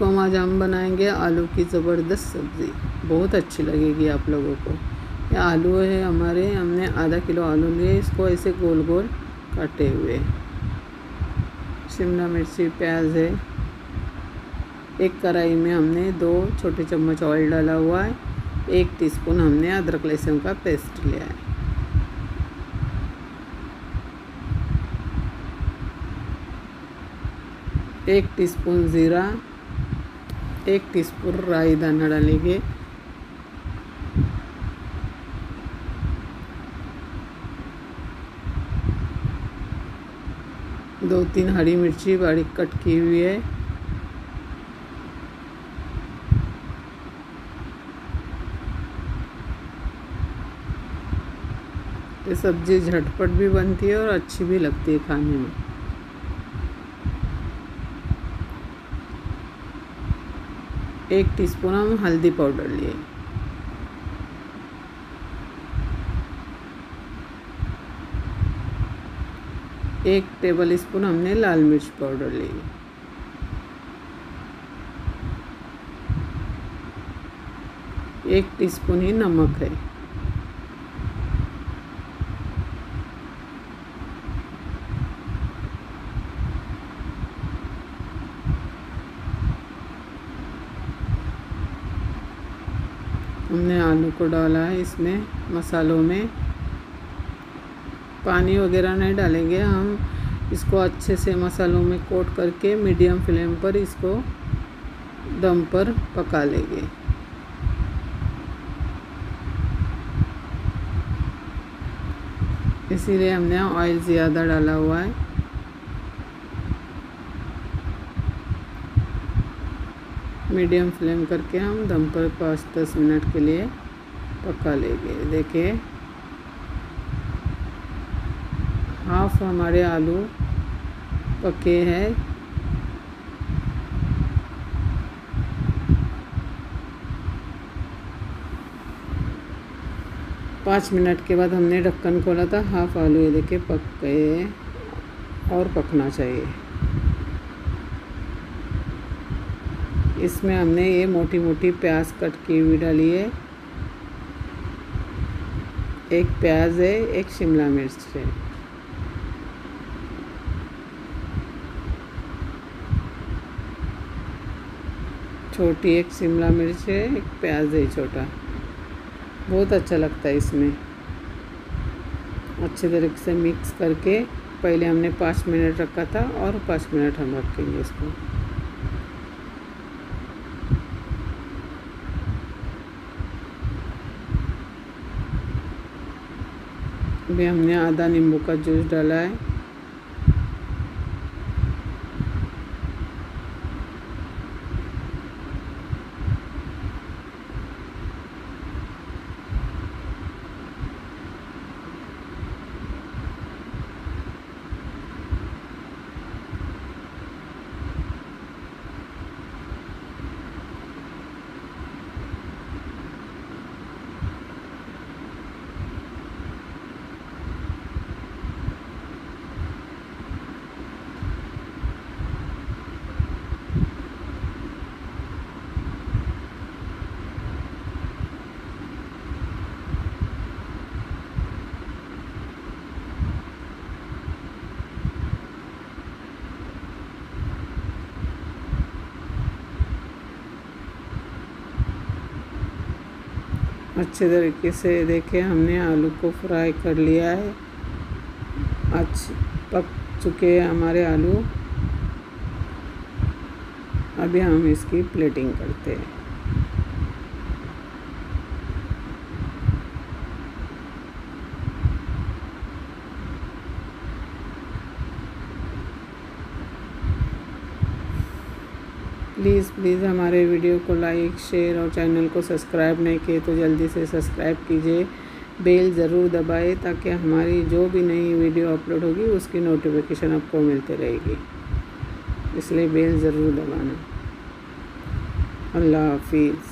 वालेकुम आज हम बनाएँगे आलू की ज़बरदस्त सब्ज़ी। बहुत अच्छी लगेगी आप लोगों को। ये आलू है हमारे, हमने आधा किलो आलू लिए, इसको ऐसे गोल गोल काटे हुए। शिमला मिर्ची, प्याज है। एक कढ़ाई में हमने दो छोटे चम्मच ऑयल डाला हुआ है। एक टीस्पून हमने अदरक लहसुन का पेस्ट लिया है। एक टीस्पून ज़ीरा एक टीस्पून राई दाना डालेंगे। दो तीन हरी मिर्ची बारीक कट की हुई है। ये सब्ज़ी झटपट भी बनती है और अच्छी भी लगती है खाने में। एक टीस्पून हम हल्दी पाउडर लिए। एक टेबल स्पून हमने लाल मिर्च पाउडर ली। एक टीस्पून ही नमक है। हमने आलू को डाला है इसमें, मसालों में। पानी वगैरह नहीं डालेंगे, हम इसको अच्छे से मसालों में कोट करके मीडियम फ्लेम पर इसको दम पर पका लेंगे। इसीलिए हमने ऑयल ज़्यादा डाला हुआ है। मीडियम फ्लेम करके हम दम पर पाँच दस मिनट के लिए पका लेंगे। देखिए। हाफ़ हमारे आलू पके हैं। पाँच मिनट के बाद हमने ढक्कन खोला था। हाफ़ आलू ये देखिए पक गए और पकना चाहिए। इसमें हमने ये मोटी मोटी प्याज कट की हुई डाली है। एक प्याज है, एक शिमला मिर्च है। छोटी एक शिमला मिर्च है, एक प्याज है छोटा। बहुत अच्छा लगता है इसमें। अच्छे तरीके से मिक्स करके, पहले हमने पाँच मिनट रखा था और पाँच मिनट हम रखेंगे इसको। अभी हमने आधा नींबू का जूस डाला है। अच्छे तरीके से देखे, हमने आलू को फ्राई कर लिया है। अच्छे पक चुके हैं हमारे आलू। अभी हम इसकी प्लेटिंग करते हैं। प्लीज़ प्लीज़ हमारे वीडियो को लाइक शेयर और चैनल को सब्सक्राइब नहीं किए तो जल्दी से सब्सक्राइब कीजिए। बेल ज़रूर दबाए ताकि हमारी जो भी नई वीडियो अपलोड होगी, उसकी नोटिफिकेशन आपको मिलती रहेगी। इसलिए बेल ज़रूर दबाना। अल्लाह हाफिज़।